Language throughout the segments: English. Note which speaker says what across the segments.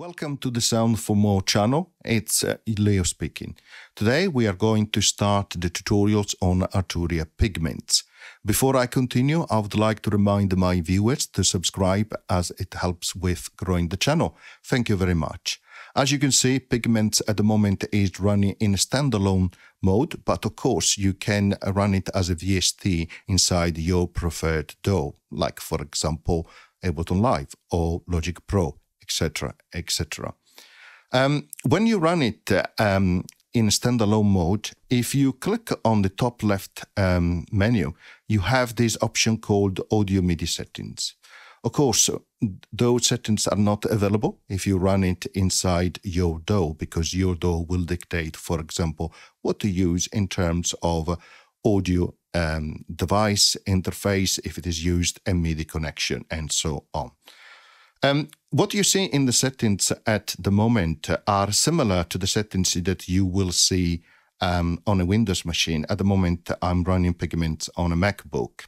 Speaker 1: Welcome to the Sound for More channel. It's uh, Leo speaking. Today we are going to start the tutorials on Arturia pigments. Before I continue, I would like to remind my viewers to subscribe as it helps with growing the channel. Thank you very much. As you can see, Pigments at the moment is running in standalone mode, but of course you can run it as a VST inside your preferred DAW, like for example Ableton Live or Logic Pro etc., etc. Um, when you run it um, in standalone mode, if you click on the top left um, menu, you have this option called Audio MIDI settings. Of course, those settings are not available if you run it inside your DAW because your DAW will dictate, for example, what to use in terms of audio um, device interface, if it is used, a MIDI connection, and so on. Um, what you see in the settings at the moment are similar to the settings that you will see um, on a Windows machine. At the moment, I'm running Pigments on a MacBook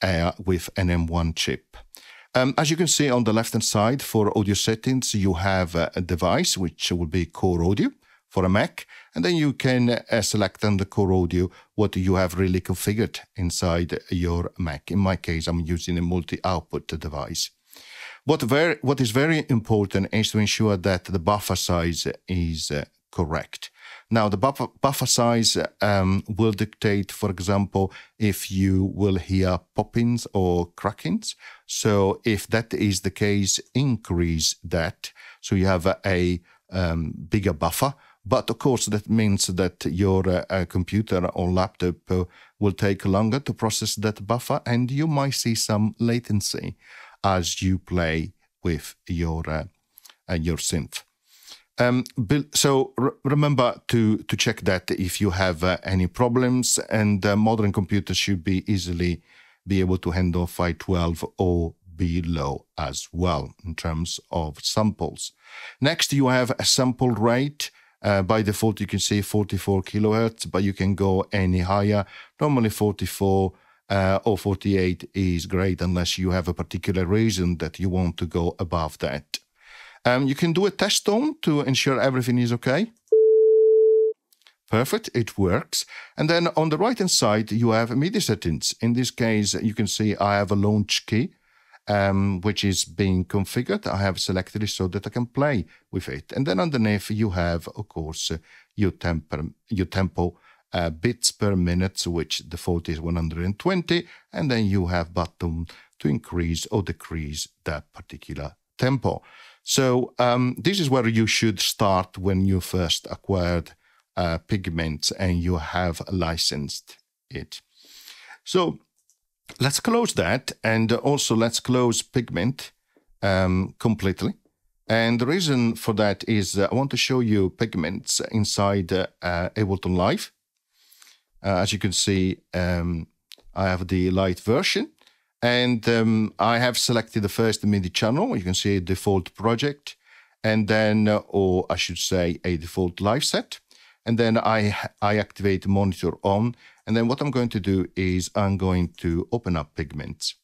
Speaker 1: uh, with an M1 chip. Um, as you can see on the left-hand side for audio settings, you have a device, which will be Core Audio for a Mac, and then you can uh, select under Core Audio what you have really configured inside your Mac. In my case, I'm using a multi-output device. What very what is very important is to ensure that the buffer size is uh, correct. Now, the buffer, buffer size um, will dictate, for example, if you will hear poppings or crackings. So, if that is the case, increase that. So, you have a, um, bigger buffer. But of course, that means that your uh, computer or laptop uh, will take longer to process that buffer, and you might see some latency as you play with your uh, uh, your synth. Um, so remember to to check that if you have uh, any problems, and uh, modern computers should be easily be able to handle 512 or below as well in terms of samples. Next, you have a sample rate. Uh, by default, you can see 44 kilohertz, but you can go any higher. Normally 44 uh, or 48 is great unless you have a particular reason that you want to go above that. Um, you can do a test tone to ensure everything is okay. Perfect, it works. And then on the right hand side, you have MIDI settings. In this case, you can see I have a Launchkey, um, which is being configured. I have selected it so that I can play with it. And then underneath, you have, of course, your, temper, your tempo uh, bits per minute, which default is 120, and then you have button to increase or decrease that particular tempo. So um, this is where you should start when you first acquired uh, pigments and you have licensed it. So let's close that and also let's close pigment um, completely. And the reason for that is uh, I want to show you pigments inside uh, Ableton Live. Uh, as you can see, um, I have the light version and um, I have selected the first MIDI channel. You can see a default project and then, uh, or I should say a default live set. And then I, I activate monitor on. And then what I'm going to do is I'm going to open up pigments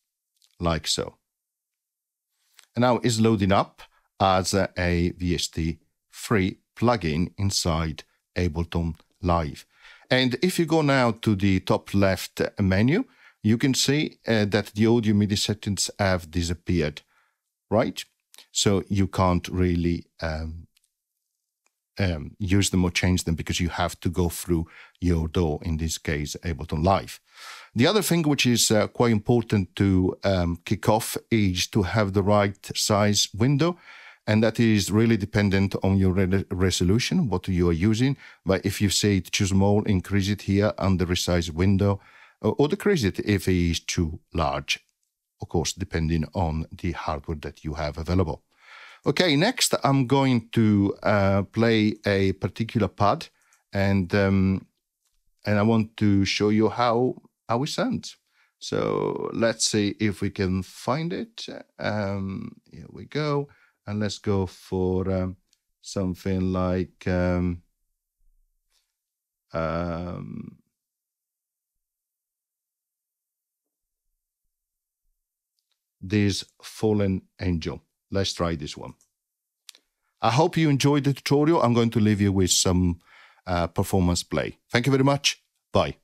Speaker 1: like so. And now it's loading up as a VST free plugin inside Ableton Live. And if you go now to the top left menu, you can see uh, that the audio MIDI settings have disappeared, right? So you can't really um, um, use them or change them because you have to go through your DAW, in this case, Ableton Live. The other thing which is uh, quite important to um, kick off is to have the right size window and that is really dependent on your re resolution, what you are using. But if you say too small, increase it here under resize window, or decrease it if it is too large. Of course, depending on the hardware that you have available. Okay, next I'm going to uh, play a particular pad, and um, and I want to show you how how it sounds. So let's see if we can find it. Um, here we go and let's go for um, something like um, um, this fallen angel. Let's try this one. I hope you enjoyed the tutorial. I'm going to leave you with some uh, performance play. Thank you very much. Bye.